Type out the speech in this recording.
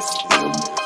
podcast.